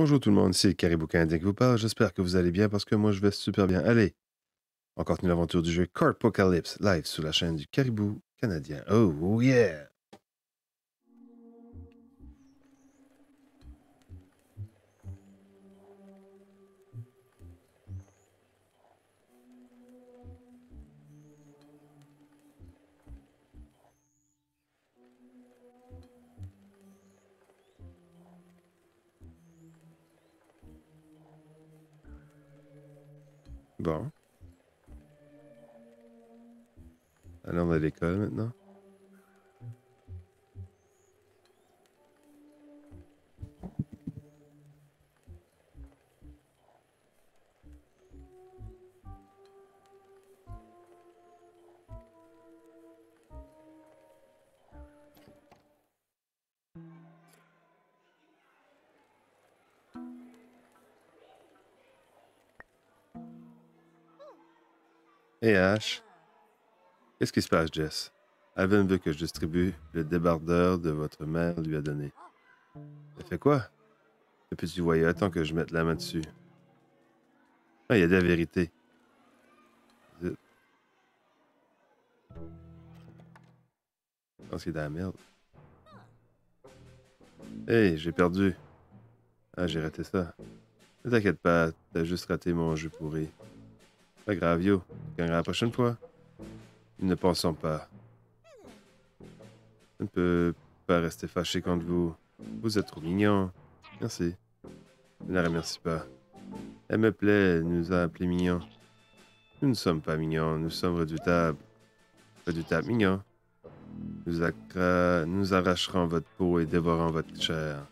Bonjour tout le monde, c'est Caribou Canadien qui vous parle. J'espère que vous allez bien parce que moi je vais super bien. Allez, on continue l'aventure du jeu Carpocalypse live sur la chaîne du Caribou Canadien. Oh yeah! Bon. Allons à l'école maintenant. Et Ash, qu'est-ce qui se passe, Jess? Alvin veut que je distribue le débardeur de votre mère lui a donné? Elle fait quoi? Le petit voyait, attends que je mette la main dessus? Ah, il y a de la vérité. Je pense qu'il est dans la merde. Hey, j'ai perdu. Ah, j'ai raté ça. Ne t'inquiète pas, t'as juste raté mon jeu pourri. Pas grave, yo. Tu gagneras la prochaine fois. Ne pensons pas. Je ne peux pas rester fâché contre vous. Vous êtes trop mignon. Merci. Ne la remercie pas. Elle me plaît, elle nous a appelés mignons. Nous ne sommes pas mignons, nous sommes redoutables. Redoutables mignons. Nous, nous arracherons votre peau et dévorons votre chair.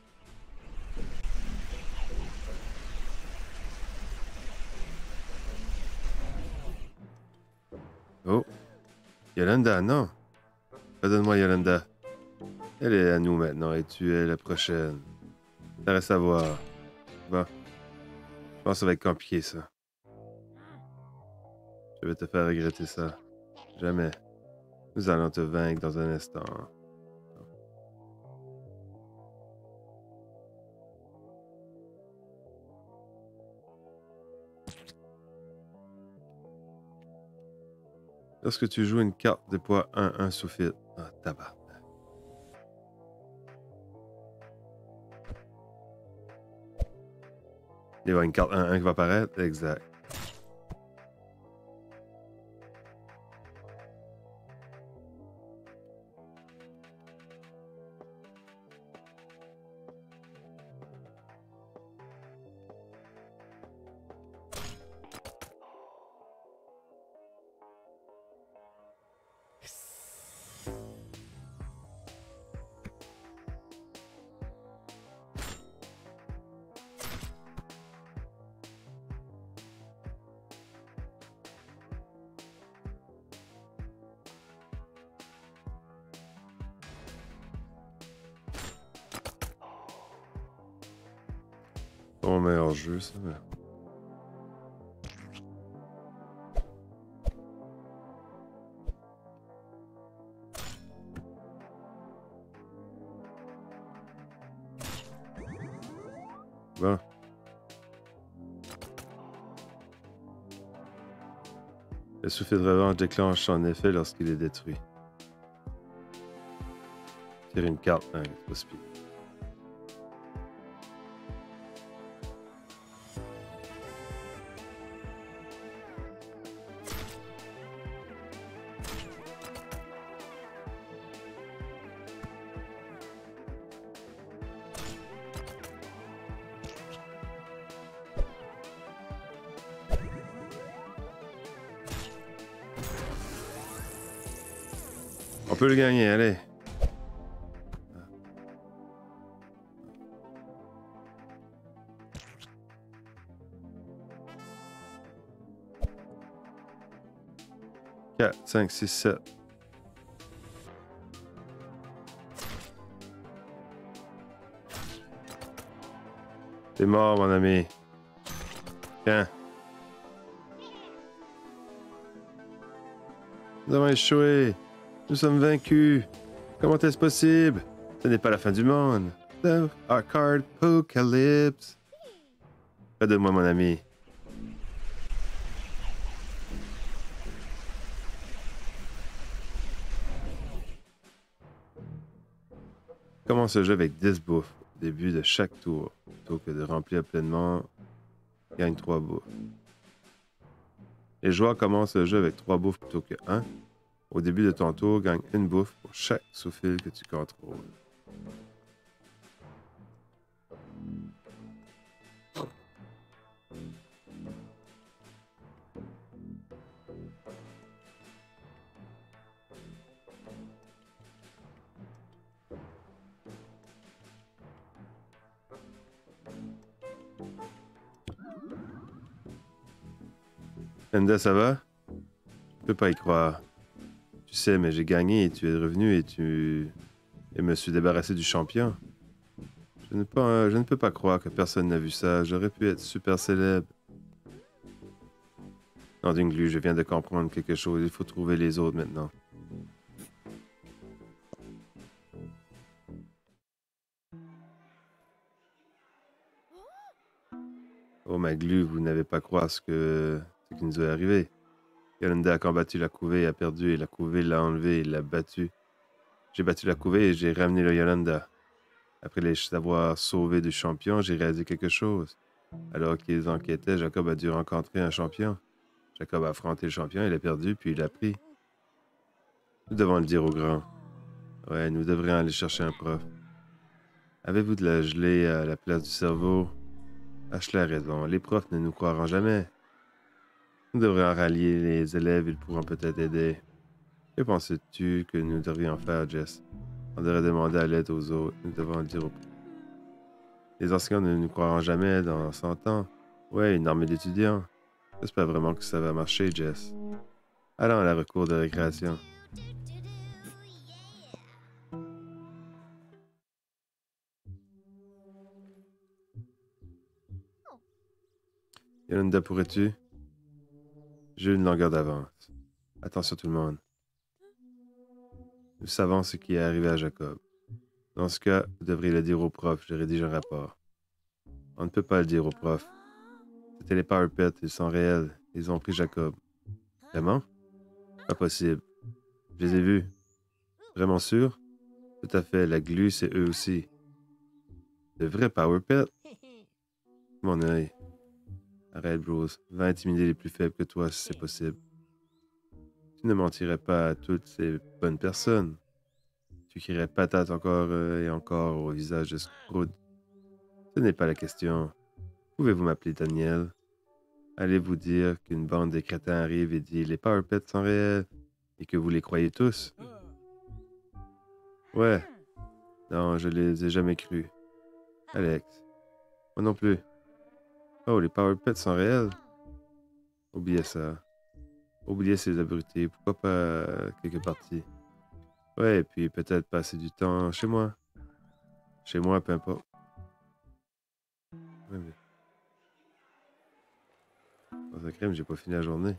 Oh. Yolanda, non. Redonne-moi Yolanda. Elle est à nous maintenant et tu es la prochaine. Ça reste à voir. Bon. Je pense que ça va être compliqué, ça. Je vais te faire regretter ça. Jamais. Nous allons te vaincre dans un instant. Lorsque tu joues une carte de poids 1-1 sous fil. Ah, tabac. Il y avoir une carte 1-1 qui va apparaître. Exact. 20. Le souffle de revanche déclenche en effet lorsqu'il est détruit. Tire une carte, hein, peut le gagner, allez. Quatre, cinq, six, sept. T'es mort, mon ami. Tiens. Nous avons échoué. Nous sommes vaincus. Comment est-ce possible? Ce n'est pas la fin du monde. The our card apocalypse. Près de moi, mon ami. Commence le jeu avec 10 bouffes au début de chaque tour. Plutôt que de remplir pleinement, gagne 3 bouffes. Les joueurs commencent le jeu avec 3 bouffes plutôt que 1. Au début de ton tour, gagne une bouffe pour chaque sous-fil que tu contrôles. Enda, ça va? Je peux pas y croire. Tu sais, mais j'ai gagné et tu es revenu et tu... et me suis débarrassé du champion. Je ne, peux, pas croire que personne n'a vu ça. J'aurais pu être super célèbre. Non, Dinglu, je viens de comprendre quelque chose. Il faut trouver les autres maintenant. Oh, Maglu, vous n'avez pas croire ce que ce qui nous est arrivé. Yolanda a combattu la couvée a perdu, et la couvée l'a enlevé et l'a battu. J'ai battu la couvée et j'ai ramené le Yolanda. Après les avoir sauvé du champion, j'ai réalisé quelque chose. Alors qu'ils enquêtaient, Jacob a dû rencontrer un champion. Jacob a affronté le champion, il a perdu, puis il a pris. Nous devons le dire au grand. Ouais, nous devrions aller chercher un prof. Avez-vous de la gelée à la place du cerveau? Ashley a raison, les profs ne nous croiront jamais. Nous devrions rallier les élèves, ils pourront peut-être aider. Que penses-tu que nous devrions faire, Jess? On devrait demander à l'aide aux autres. Nous devons dire aux... Les enseignants ne nous croiront jamais dans 100 ans. Ouais, une armée d'étudiants. J'espère vraiment que ça va marcher, Jess. Allons à la recours de récréation. Yolanda, pourrais-tu? J'ai une longueur d'avance. Attention tout le monde. Nous savons ce qui est arrivé à Jacob. Dans ce cas, vous devriez le dire au prof. Je rédige un rapport. On ne peut pas le dire au prof. C'était les Power Pets. Ils sont réels. Ils ont pris Jacob. Vraiment? Pas possible. Je les ai vus. Vraiment sûr? Tout à fait. La glu, c'est eux aussi. De vrais Power Pets? Mon œil. Arrête, Bruce. Va intimider les plus faibles que toi si c'est possible. Tu ne mentirais pas à toutes ces bonnes personnes. Tu crierais patate encore euh, et encore au visage de Scrooge. Ce n'est pas la question. Pouvez-vous m'appeler Daniel? Allez-vous dire qu'une bande de crétins arrive et dit les Power Pets sont réels et que vous les croyez tous? Ouais. Non, je les ai jamais crus. Alex. Moi non plus. Oh, les Power Pets sont réels? Oubliez ça. Oubliez ces abrutis. Pourquoi pas euh, quelques parties? Ouais, et puis peut-être passer du temps chez moi. Chez moi, peu importe. Ouais, mais... Crème, j'ai pas fini la journée.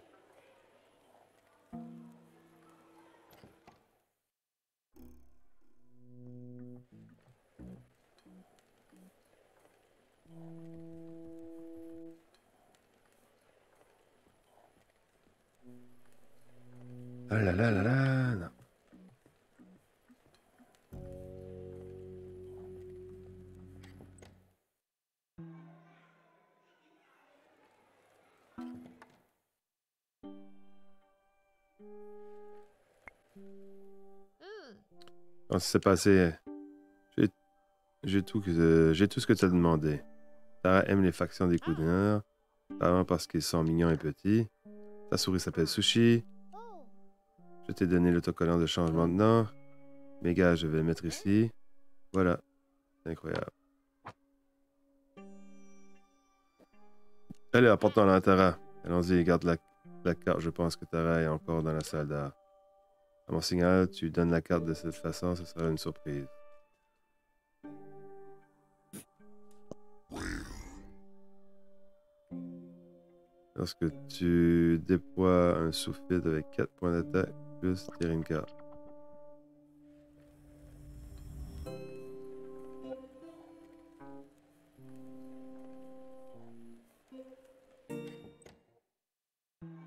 Ah là là là là, non. Comment ça s'est passé? J'ai- tout, que- j'ai tout ce que tu as demandé. Tara aime les factions des coudeurs, Vraiment parce qu'ils sont mignons et petits. Ta souris s'appelle Sushi. Je t'ai donné l'autocollant de changement de nom. Mes gars, je vais le mettre ici. Voilà. C'est incroyable. Allez, apportons-la à Tara. Allons-y, garde la, carte. Je pense que Tara est encore dans la salle d'art. À mon signal, tu donnes la carte de cette façon, ce sera une surprise. Lorsque tu déploies un sous-fil avec 4 points d'attaque,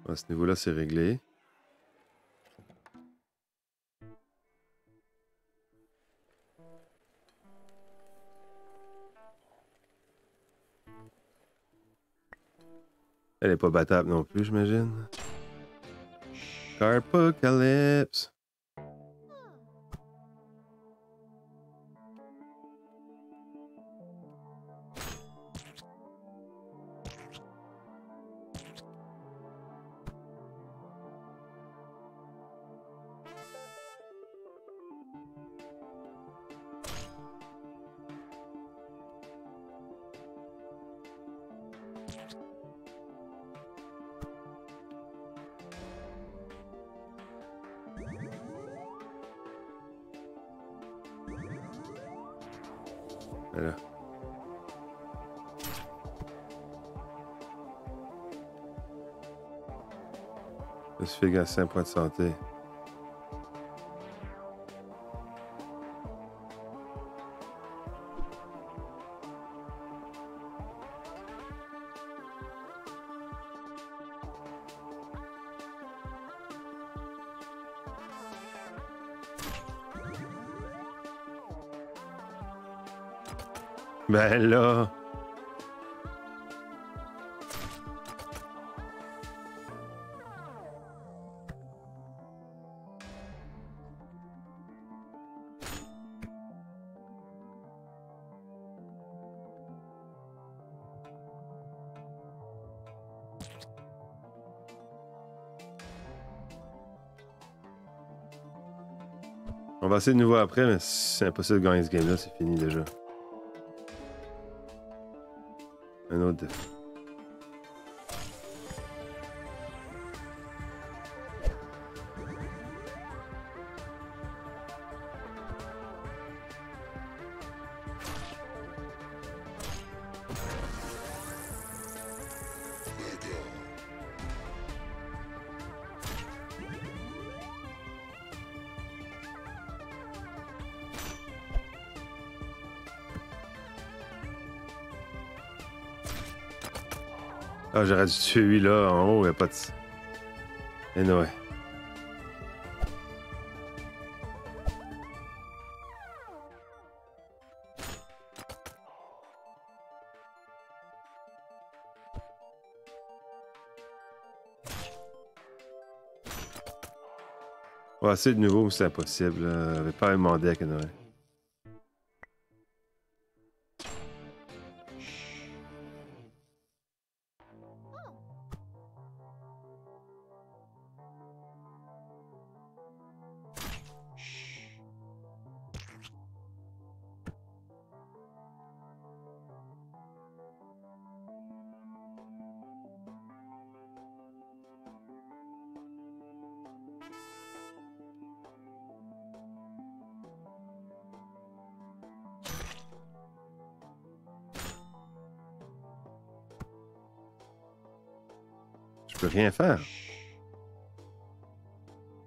à ce niveau-là, c'est réglé. Elle est pas battable non plus, j'imagine. Carpocalypse. Voilà. Je suis gasser un point de santé. Ben. On va essayer de nouveau après, mais c'est impossible de gagner ce game-là, c'est fini déjà. Un autre défi. Ah, j'aurais dû tuer lui là en haut, y'a pas de. Et non, ouais. Essayer de nouveau, c'est impossible. J'avais pas demandé à Noël. Rien faire.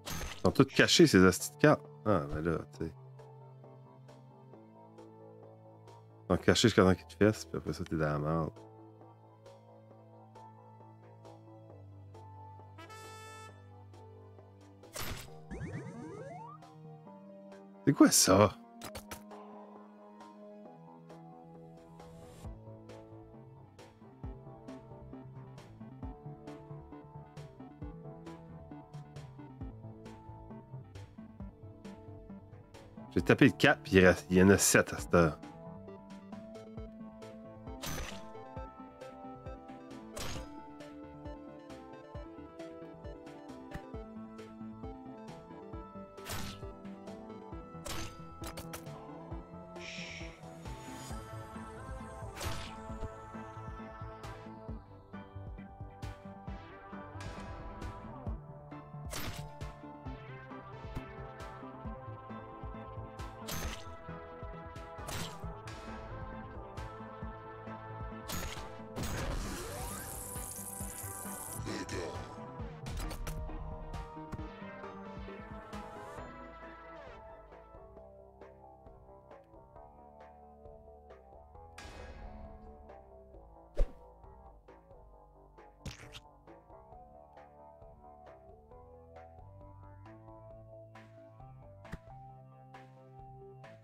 Ils sont tous cachés, ces hosties de cartes. Ah, ben là, tu sais. Ils sont cachés jusqu'à temps qu'ils te fessent, puis après ça, t'es dans la merde. C'est quoi ça? Tapé le 4, puis il y en a 7 à cette heure.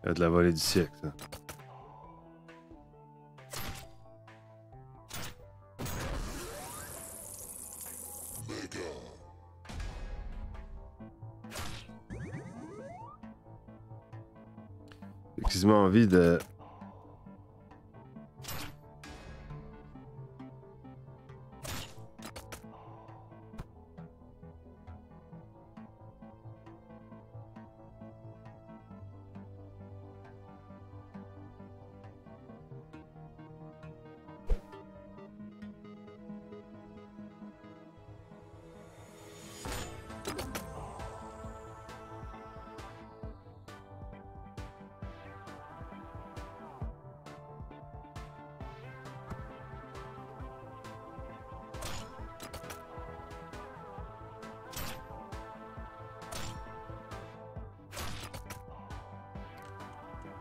A de la volée du siècle, ça. Quasiment envie de...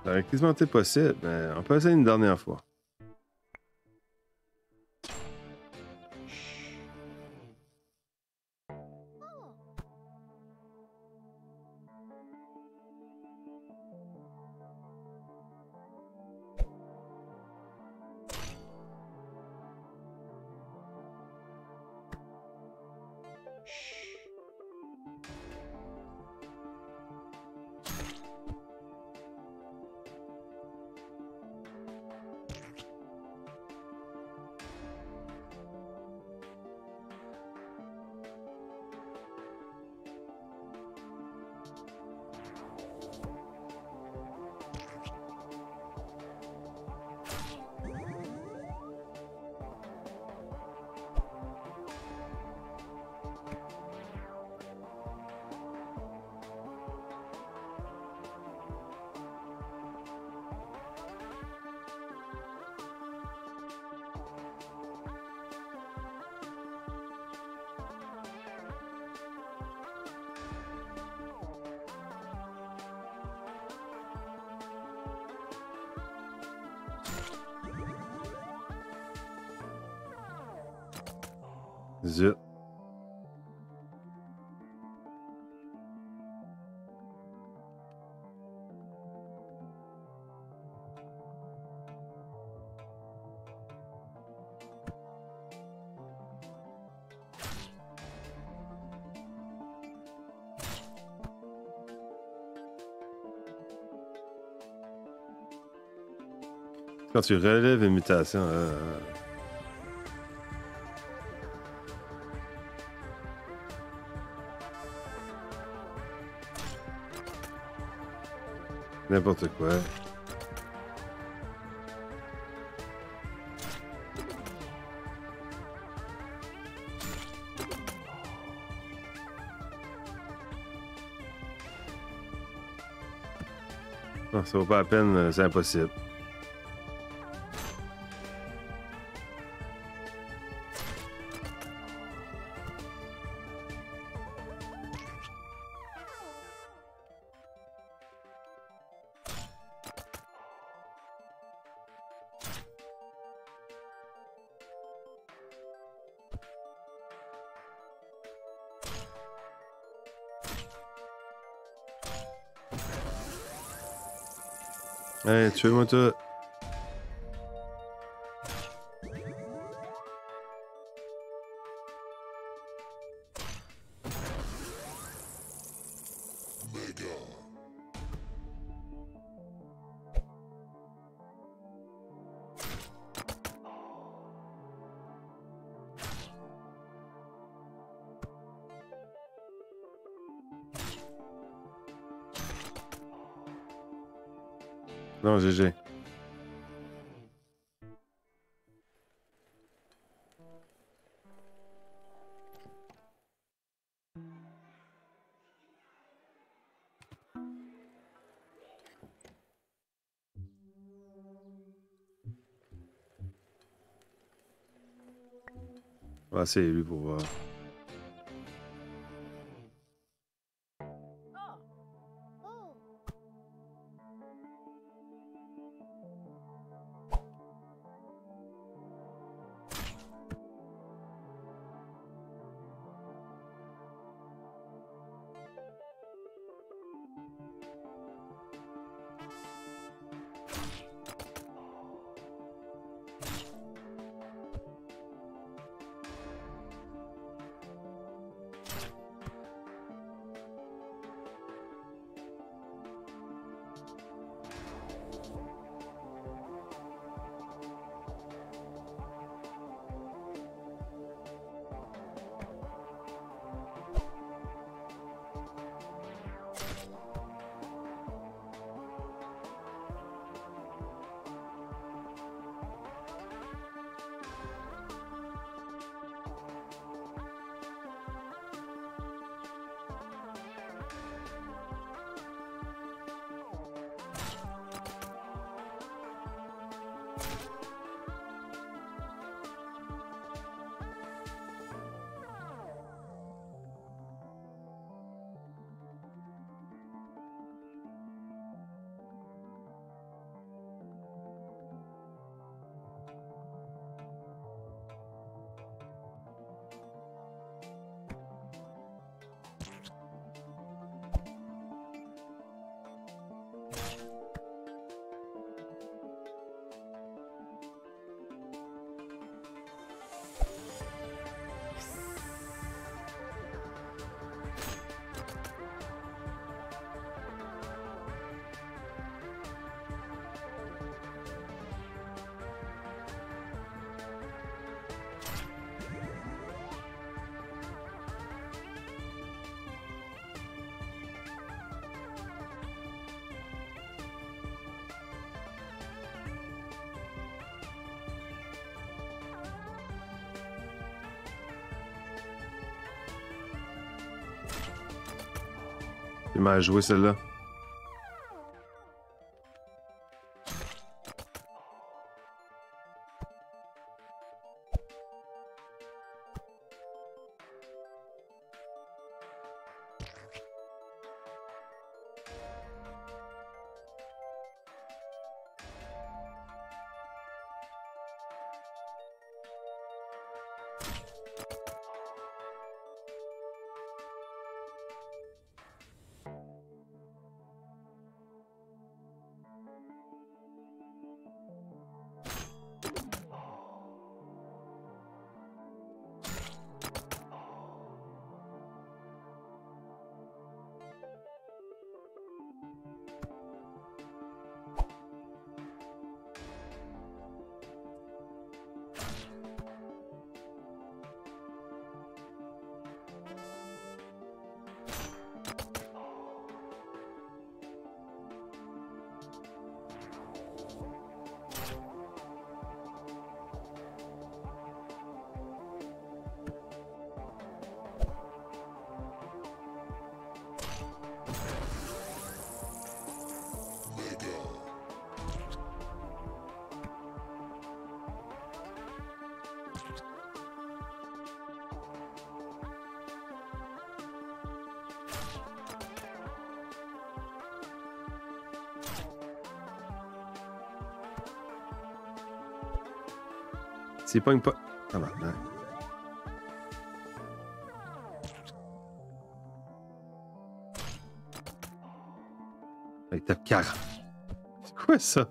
Ça aurait quasiment possible, mais on peut essayer une dernière fois. Quand tu relèves une mutation, euh, n'importe quoi. Non, ça vaut pas la peine, euh, c'est impossible. Allez, tuez-moi On lui pour voir. J'ai mal joué celle-là. C'est pas une pas. Ah car. C'est quoi ça?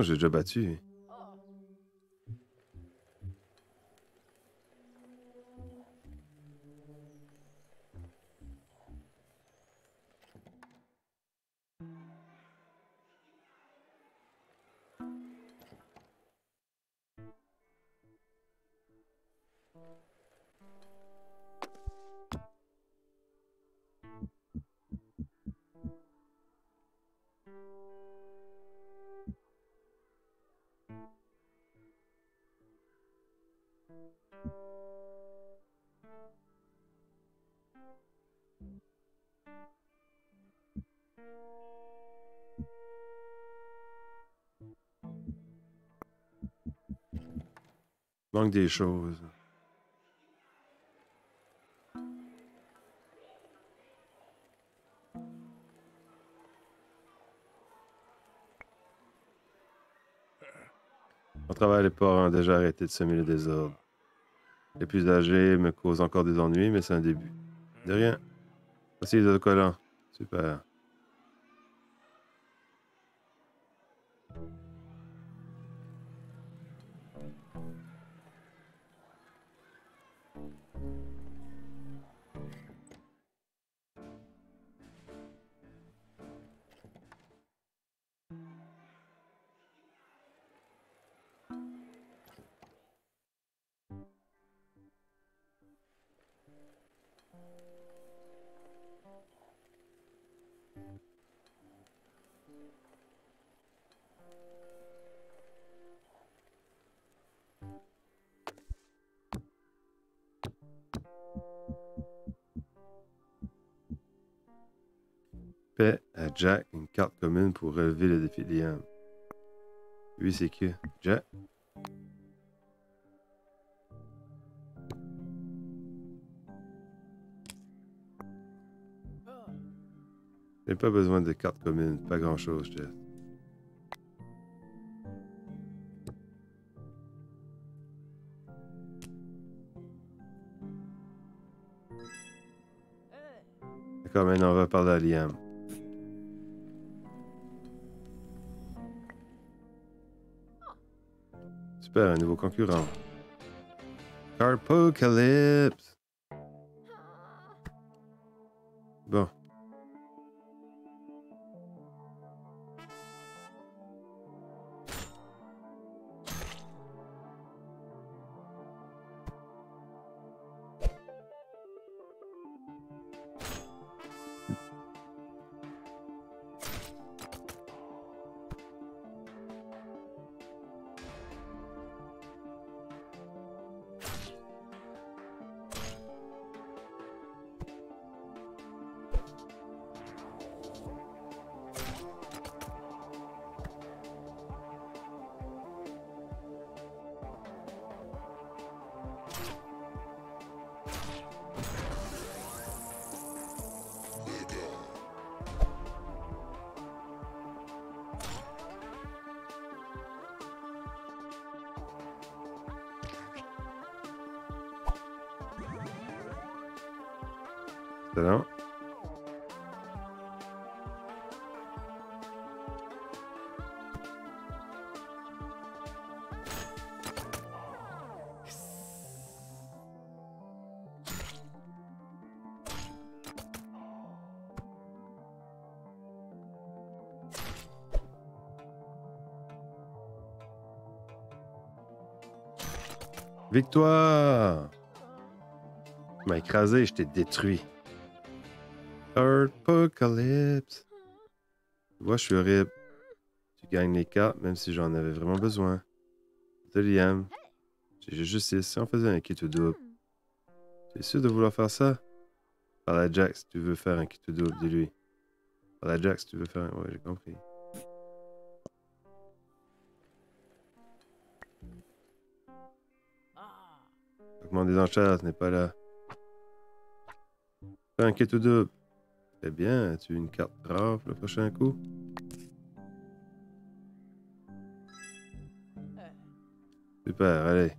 J'ai déjà battu. Manque des choses. Mon travail, les parents ont déjà arrêté de semer le désordre. Les plus âgés me causent encore des ennuis, mais c'est un début. De rien. Voici les autocollants. Super. Jack une carte commune pour relever le défi de Liam. Lui, c'est que Jack? J'ai pas besoin de carte commune, pas grand chose, Jeff. D'accord, maintenant on va parler à Liam. Super, un nouveau concurrent. Carpocalypse! Bon. Victoire! Tu m'as écrasé, je t'ai détruit. Apocalypse. Tu vois, je suis horrible. Tu gagnes les cartes, même si j'en avais vraiment besoin. De Liam. J'ai juste si on faisait un kit ou double. Tu es sûr de vouloir faire ça? Parle à Jack si tu veux faire un kit ou double, dis-lui. Parle à Jack si tu veux faire un... Ouais, j'ai compris. Des enchères, n'est pas là. Fais un kit ou double. Très bien, as-tu une carte pour le prochain coup? Super, allez.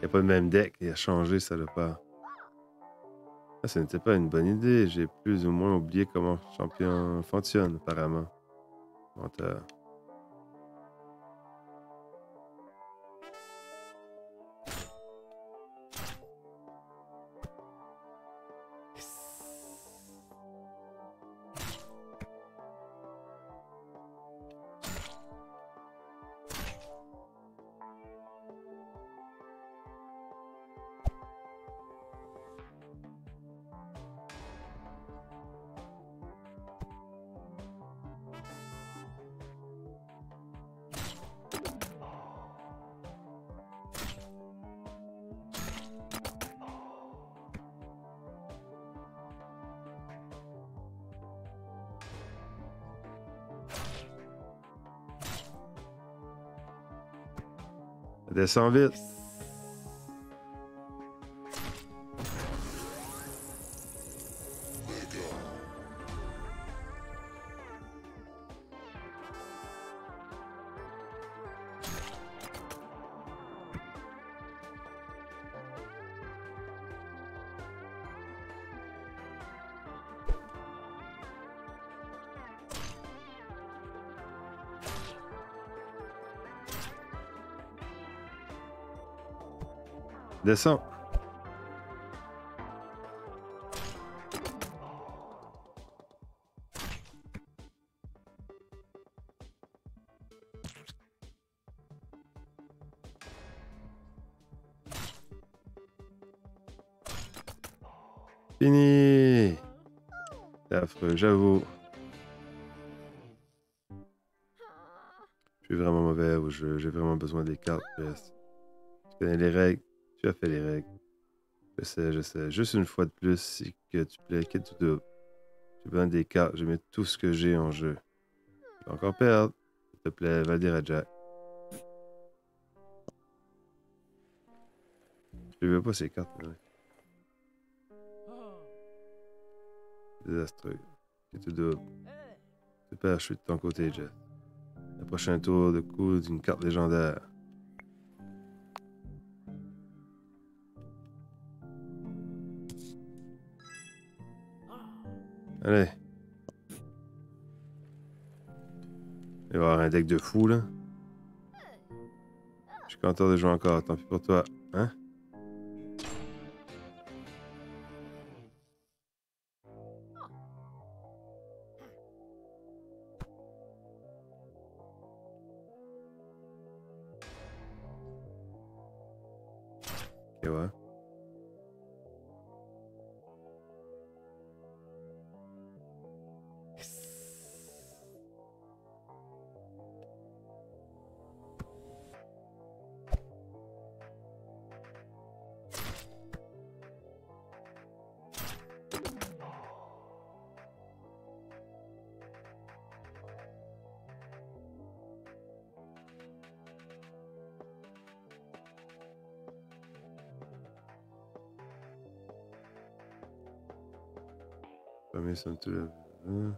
Il a pas le même deck, il a changé, ça le pas. Ah, ce n'était pas une bonne idée, j'ai plus ou moins oublié comment champion fonctionne, apparemment. What the? Uh, Descends vite. Descends. Fini affreux, j'avoue. Je suis vraiment mauvais ou j'ai vraiment besoin des cartes. Je connais les règles? Tu as fait les règles. Je sais, je sais. Juste une fois de plus, si que tu plais, quel tout double. J'ai besoin des cartes, je mets tout ce que j'ai en jeu. Je encore perdre. S'il te plaît, va dire à Jack. Je veux pas ces cartes. mais. Désastreux. Quel tout double. Super, je suis de ton côté, Jess. Le prochain tour de coup d'une carte légendaire. Allez. Il va y avoir un deck de fou, là. Je suis content de jouer encore, tant pis pour toi. Hein? Hein?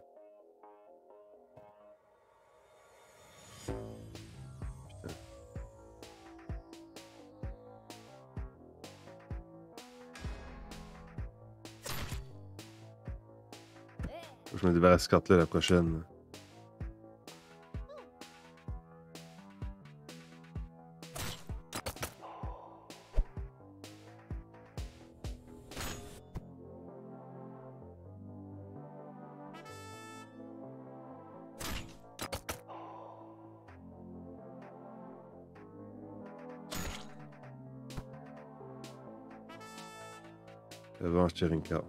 Je me débarrasse carte-là la prochaine. Avant,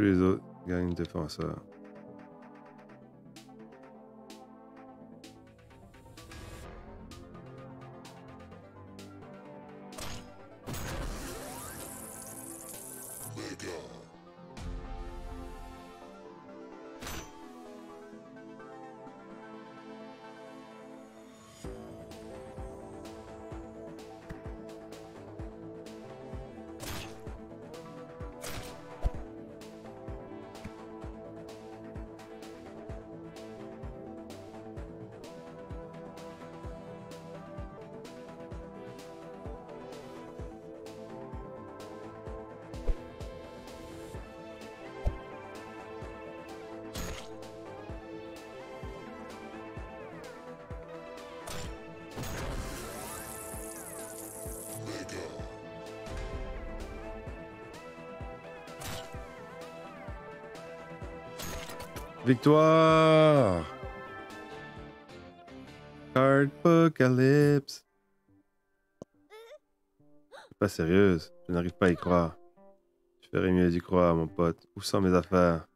Les autres gagnent défenseur. Victoire! Cardpocalypse. Pas sérieuse, je n'arrive pas à y croire. Je ferais mieux d'y croire, mon pote. Où sont mes affaires?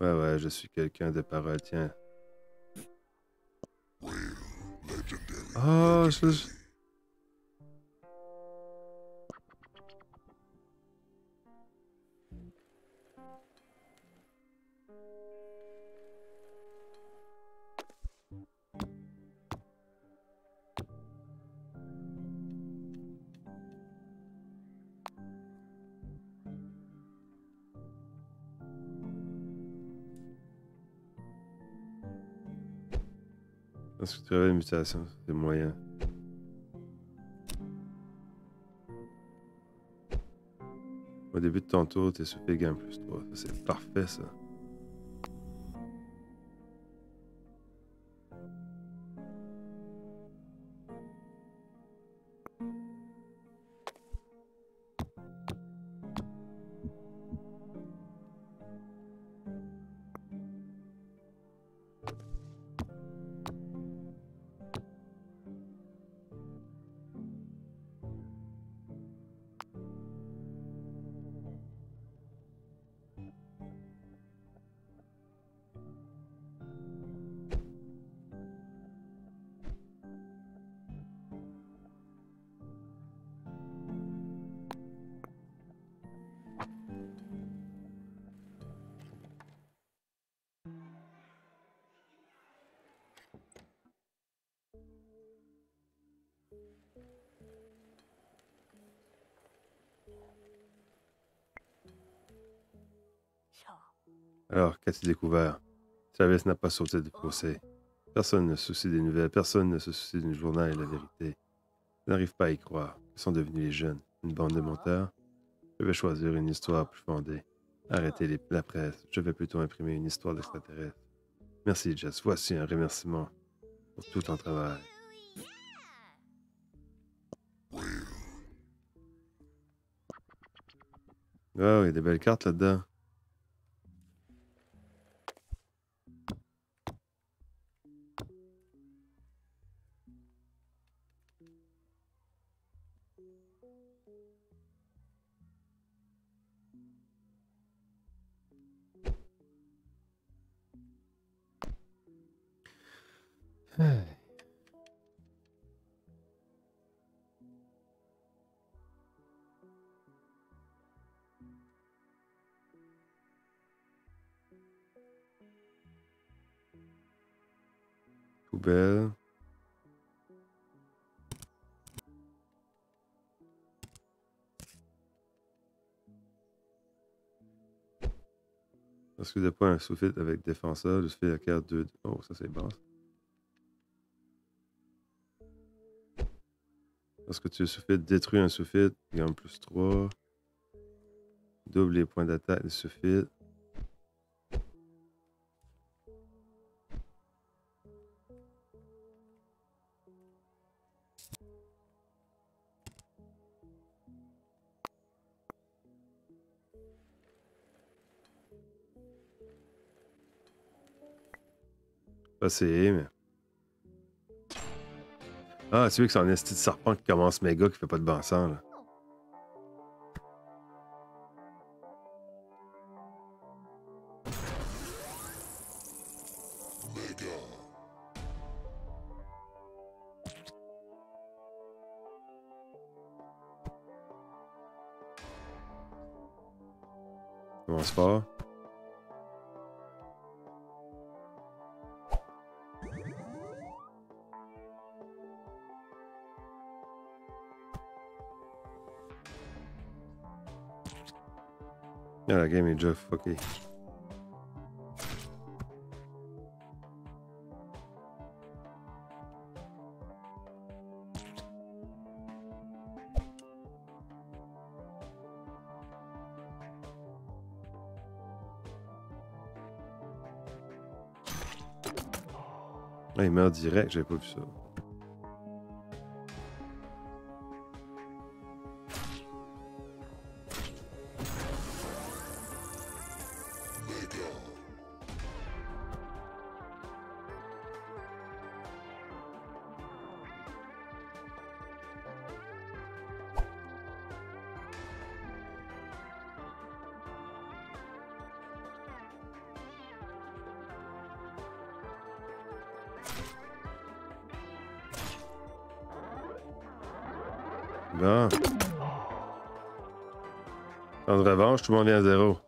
Ouais, ouais, je suis quelqu'un de parole, tiens. Oh, je... Parce que tu avais une mutation, c'est moyen. Au début de ton tour, t'es sur gamme plus 3. C'est parfait ça. Qu'as-tu découvert Chavez n'a pas sauté du procès. Personne ne se soucie des nouvelles, personne ne se soucie du journal et la vérité. Je n'arrive pas à y croire. Ils sont devenus les jeunes. Une bande de menteurs Je vais choisir une histoire plus fondée. Arrêtez la presse. Je vais plutôt imprimer une histoire d'extraterrestre. Merci, Jess. Voici un remerciement pour tout ton travail. Oh, il y a des belles cartes là-dedans. Poubelle. Parce que de pas un sous avec défenseur, je fais la carte 2. Oh, ça c'est basse. Parce que tu sous détruire un sous-fit, gagne plus 3. Double les points d'attaque des sous Pas c'est mais. Ah, c'est vrai que c'est un esti de serpent qui commence méga qui fait pas de bon sens, là. Commence. Yeah, that gave me a fucky. Ah, il meurt direct, j'avais pas vu ça. tout le monde à zéro.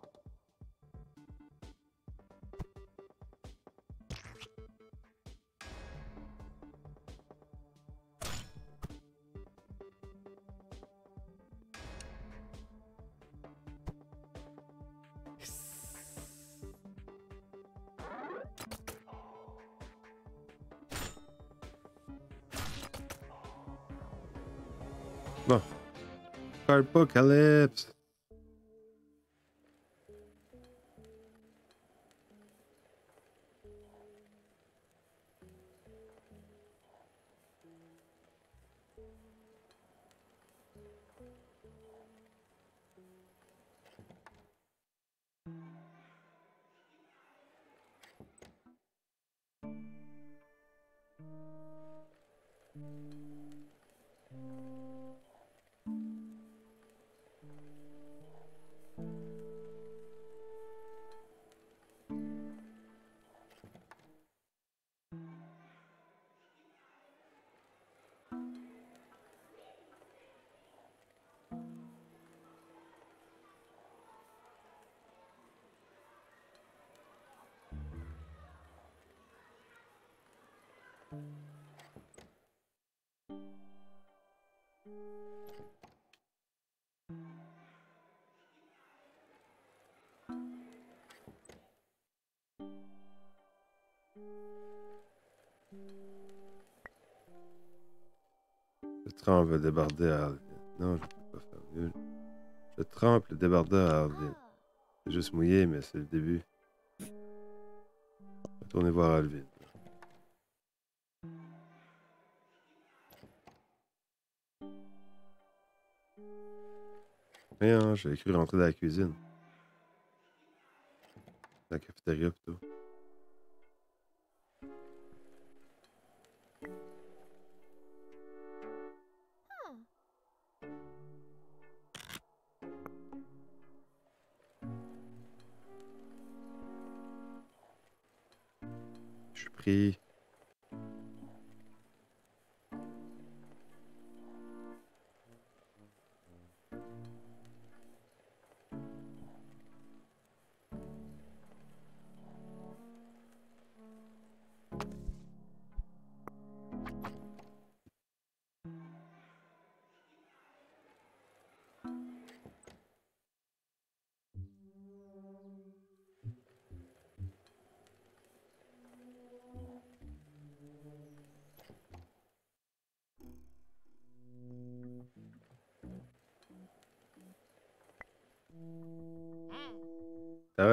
Bon. Apocalypse. Le train va déborder à Alvin. Non, je peux pas faire mieux. Je trempe le débardeur à Alvin. C'est juste mouillé, mais c'est le début. Retournez voir Alvin. Rien, j'avais cru rentrer dans la cuisine. La cafétéria plutôt. Je suis pris.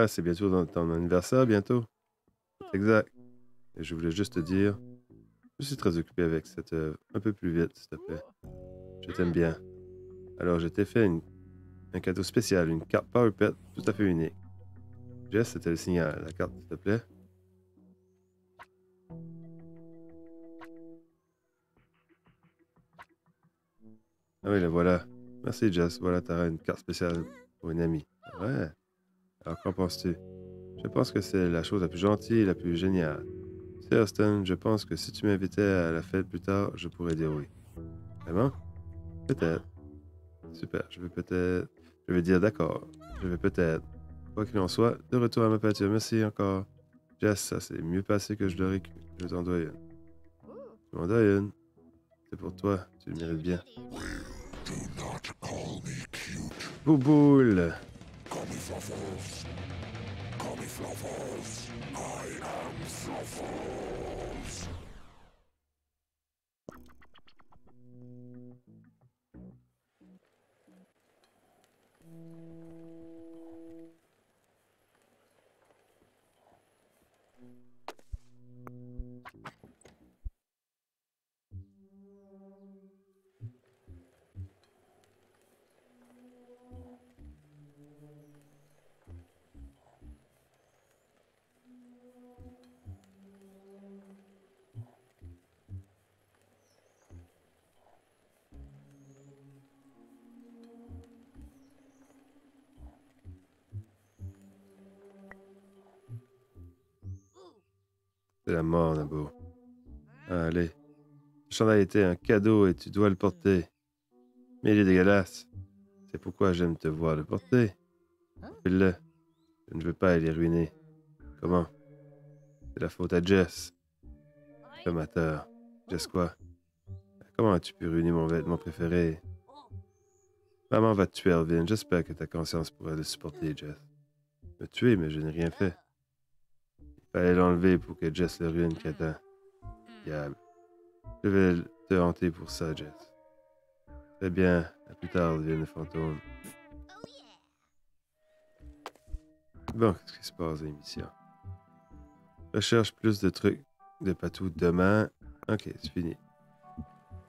C'est bientôt dans ton anniversaire, bientôt. Exact. Je voulais juste te dire, je suis très occupé avec cette œuvre. Un peu plus vite, s'il te plaît. Je t'aime bien. Alors, je t'ai fait un cadeau spécial, une carte Power Pet tout à fait unique. Jess, c'était le signal. La carte, s'il te plaît. Ah oui, la voilà. Merci, Jess. Voilà, Tara, une carte spéciale pour une amie. Ouais. Alors, qu'en penses-tu? Je pense que c'est la chose la plus gentille et la plus géniale. Tu sais, Austin, je pense que si tu m'invitais à la fête plus tard, je pourrais dire oui. Vraiment? Peut-être. Super, je vais peut-être... Je vais dire d'accord. Je vais peut-être. Quoi qu'il en soit, de retour à ma peinture. Merci encore. Jess, ça s'est mieux passé que je l'aurais cru. Je t'en dois une. Je m'en dois une. C'est pour toi, tu le mérites bien. Do not call me cute. Bouboule! Fluffles. C'est la mort, Nabo. Allez. Le chandail était un cadeau et tu dois le porter. Mais il est dégueulasse. C'est pourquoi j'aime te voir le porter. Fais-le. Je ne veux pas aller ruiner. Comment? C'est la faute à Jess. Amateur. Jess quoi? Comment as-tu pu ruiner mon vêtement préféré? Maman va te tuer, Alvin. J'espère que ta conscience pourra le supporter, Jess. Me tuer, mais je n'ai rien fait. Fallait l'enlever pour que Jess le ruine, crétin. Diable. Je vais te hanter pour ça, Jess. Très bien. À plus tard, vieux fantôme. Bon, qu'est-ce qui se passe, émission? Recherche plus de trucs de patou demain. Ok, c'est fini.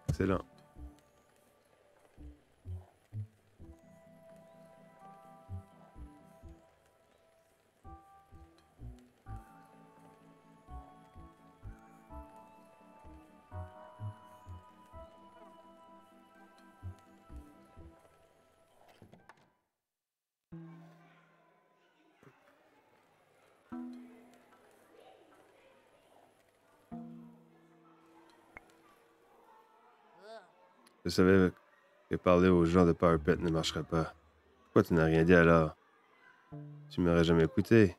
Excellent. Je savais que parler aux gens de Power Pet ne marcherait pas. Pourquoi tu n'as rien dit alors? Tu m'aurais jamais écouté.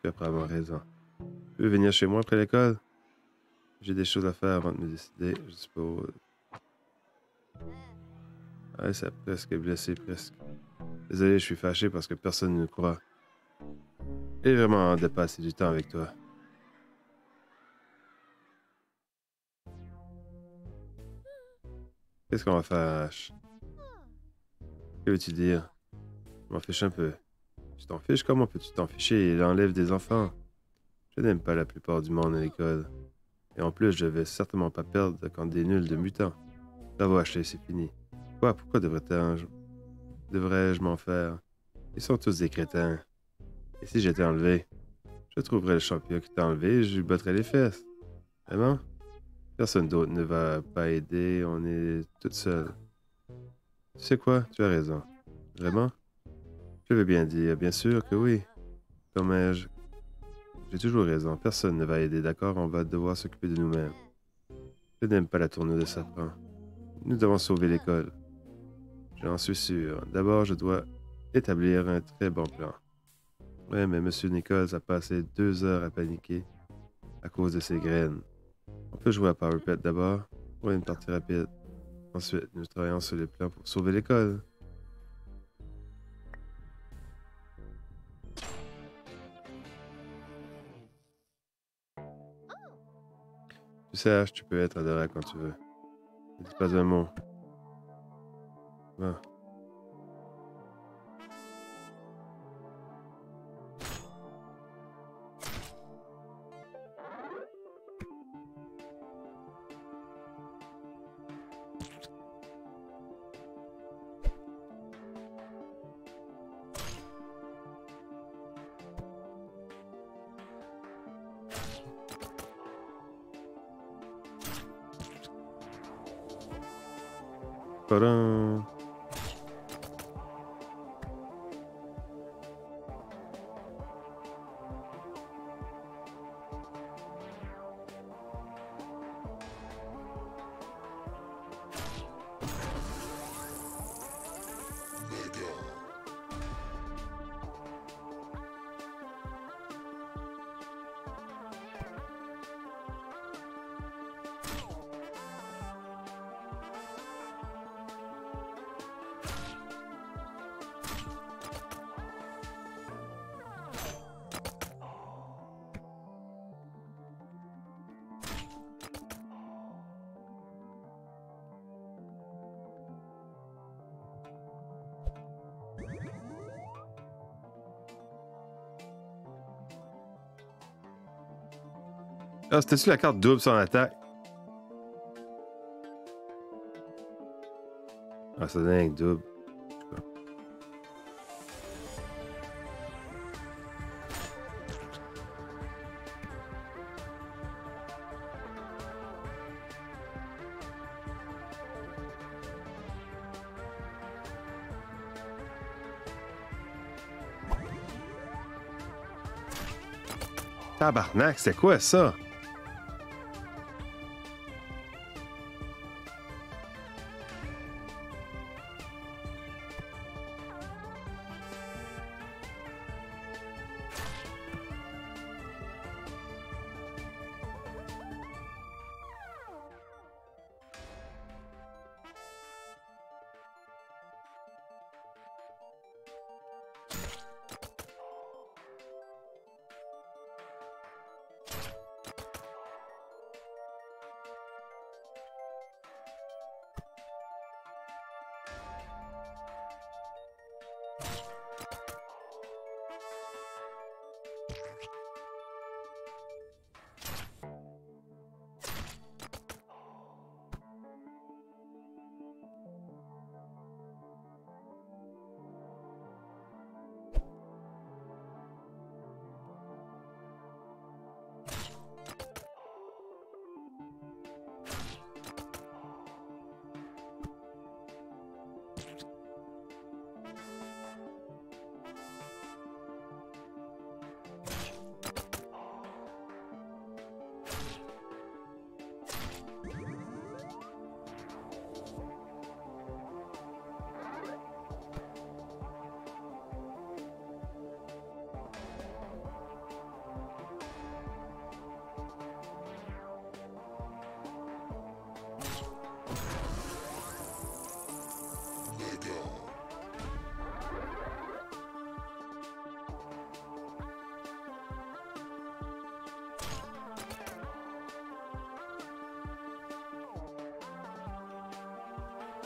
Tu as probablement raison. Tu veux venir chez moi après l'école? J'ai des choses à faire avant de me décider, je suppose. Ouais, ça a presque blessé, presque. Désolé, je suis fâché parce que personne ne nous croit. J'ai vraiment hâte de passer du temps avec toi. Qu'est-ce qu'on va faire? Que veux-tu dire? Je m'en fiche un peu. Tu t'en fiches? Comment peux-tu t'en ficher? Il enlève des enfants. Je n'aime pas la plupart du monde à l'école. Et en plus, je vais certainement pas perdre quand des nuls de mutants. Bravo, Ashley, c'est fini. Quoi? Pourquoi devrais-je devrais m'en faire? Ils sont tous des crétins. Et si j'étais enlevé? Je trouverais le champion qui t'a enlevé et je lui battrais les fesses. Vraiment? Personne d'autre ne va pas aider, on est toute seule. Tu sais quoi? Tu as raison. Vraiment? Je veux bien dire, bien sûr que oui. Comme ai-je? J'ai toujours raison, personne ne va aider, d'accord? On va devoir s'occuper de nous-mêmes. Je n'aime pas la tournure de Safran. Nous devons sauver l'école. J'en suis sûr. D'abord, je dois établir un très bon plan. Ouais, mais M. Nichols a passé deux heures à paniquer à cause de ses graines. On peut jouer à Power Pet d'abord. Ouais, une partie rapide. Ensuite, nous travaillons sur les plans pour sauver l'école. Tu sais, Ash, tu peux être adorable quand tu veux. Ne dis pas un mot. Bon. Tcharam. Ah, c'était-tu la carte double son attaque? Ah, c'est dingue, double. Tabarnak, c'est quoi ça?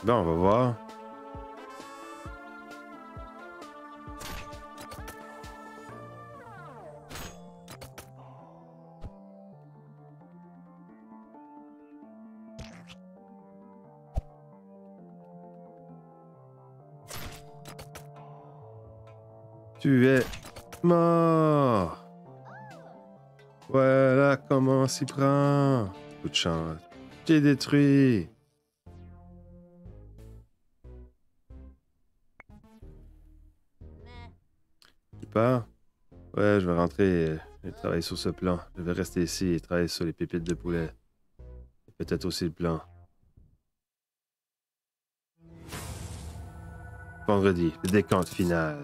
Bon, on va voir. Tu es mort. Voilà comment on s'y prend. Coup de chance. J'ai détruit. Rentrer et travailler sur ce plan. Je vais rester ici et travailler sur les pépites de poulet. Et Peut-être aussi le plan. Vendredi, le décompte final.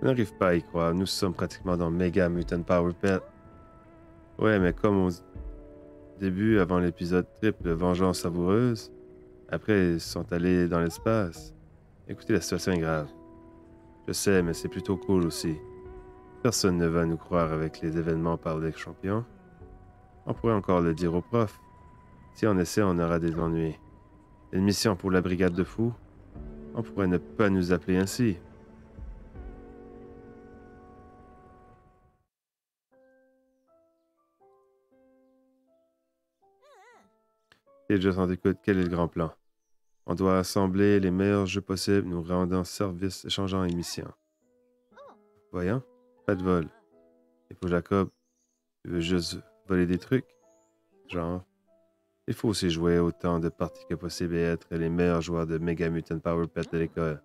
Je n'arrive pas à y croire. Nous sommes pratiquement dans Mega Mutant Power Pet. Ouais, mais comme au début, avant l'épisode triple Vengeance savoureuse, après ils sont allés dans l'espace. Écoutez, la situation est grave. Je sais, mais c'est plutôt cool aussi. Personne ne va nous croire avec les événements par les champions. On pourrait encore le dire au prof. Si on essaie, on aura des ennuis. Une mission pour la brigade de fous? On pourrait ne pas nous appeler ainsi. Et je s'en écoute, quel est le grand plan? On doit assembler les meilleurs jeux possibles, nous rendant service, échangeant et mission. Voyons, pas de vol. Et pour Jacob, tu veux juste voler des trucs? Genre, il faut aussi jouer autant de parties que possible et être les meilleurs joueurs de Mega Mutant Power Pet de l'école.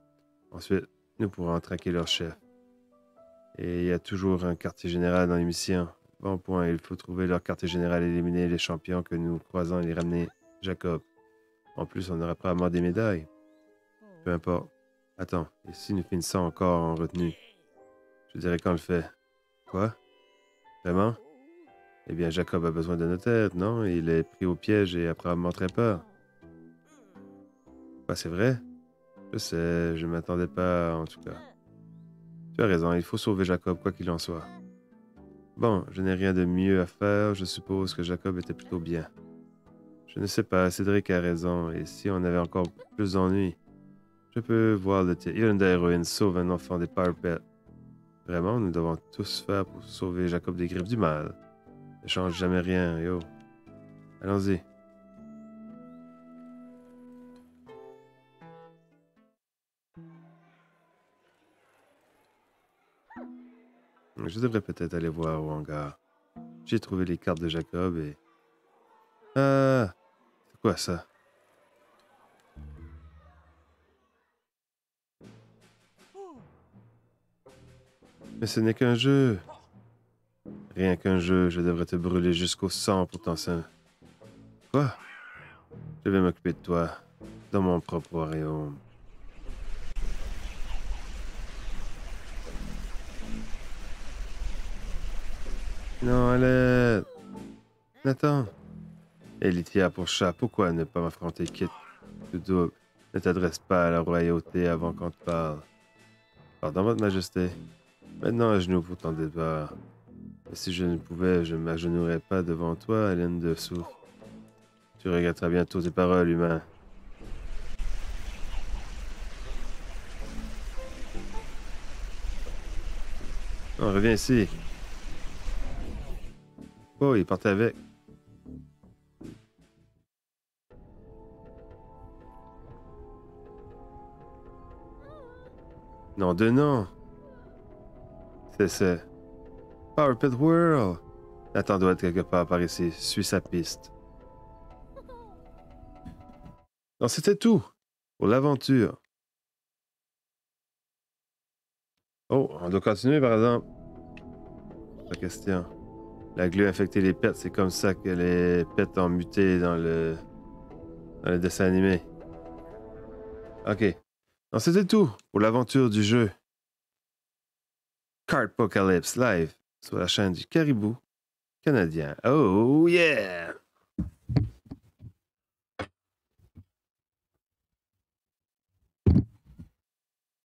Ensuite, nous pourrons traquer leur chef. Et il y a toujours un quartier général dans l'émission. Bon point, il faut trouver leur quartier général, éliminer les champions que nous croisons et les ramener Jacob. En plus, on aura probablement des médailles. Peu importe. Attends, et si nous finissons encore en retenue? Je dirais qu'on le fait. Quoi? Vraiment? Eh bien, Jacob a besoin de notre aide, non? Il est pris au piège et a probablement très peur. Bah, c'est vrai? Je sais, je m'attendais pas, en tout cas. Tu as raison, il faut sauver Jacob, quoi qu'il en soit. Bon, je n'ai rien de mieux à faire, je suppose que Jacob était plutôt bien. Je ne sais pas, Cédric a raison, et si on avait encore plus d'ennuis? Je peux voir le titre. Yolanda Héroïne sauve un enfant des Power Vraiment, nous devons tous faire pour sauver Jacob des griffes du mal. Ne change jamais rien, yo. Allons-y. Je devrais peut-être aller voir au hangar. J'ai trouvé les cartes de Jacob et... Ah! Mais ce n'est qu'un jeu. Rien qu'un jeu, je devrais te brûler jusqu'au sang pour t'en sein. Quoi? Je vais m'occuper de toi, dans mon propre royaume. Non, allez. Nathan. Elitia pour chat, pourquoi ne pas m'affronter, Kit? Double. Ne t'adresse pas à la royauté avant qu'on te parle. Pardon, votre majesté. Maintenant à genoux pour ton départ. Si je ne pouvais, je ne m'agenouillerais pas devant toi, Hélène de Soufre. Tu regretteras bientôt tes paroles, humain. On revient ici. Oh, il partait avec. Non, de non. C'est ça. Power Pit World. Nathan doit être quelque part par ici. Suis sa piste. Non, c'était tout. Pour l'aventure. Oh, on doit continuer par exemple. La question. La glu a infecté les pets, c'est comme ça que les pets ont muté dans le, dans le dessin animé. Ok. C'était tout pour l'aventure du jeu. Cardpocalypse Live sur la chaîne du Caribou canadien. Oh yeah!